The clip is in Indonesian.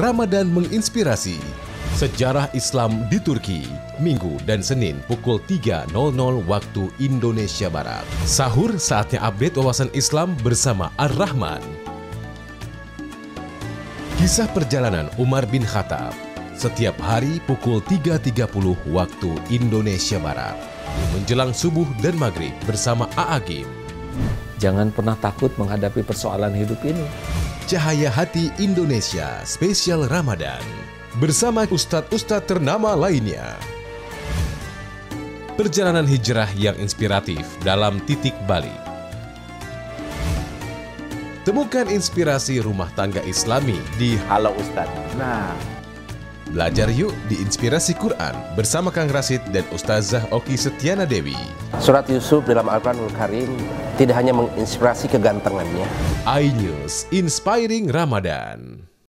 Ramadan menginspirasi. Sejarah Islam di Turki, Minggu dan Senin pukul 3.00 waktu Indonesia Barat. Sahur saatnya update wawasan Islam bersama Ar-Rahman. Kisah perjalanan Umar bin Khattab setiap hari pukul 3.30 waktu Indonesia Barat. Menjelang subuh dan maghrib bersama Aagim. Jangan pernah takut menghadapi persoalan hidup ini. Cahaya Hati Indonesia spesial Ramadan bersama ustadz-ustadz ternama lainnya. Perjalanan hijrah yang inspiratif dalam titik balik. Temukan inspirasi rumah tangga Islami di Halo Ustadz. Nah, Belajar Yuk di Inspirasi Quran bersama Kang Rasid dan Ustazah Oki Setiana Dewi. surat Yusuf dalam Al-Quranul Karim tidak hanya menginspirasi kegantengannya, iNews Inspiring Ramadan.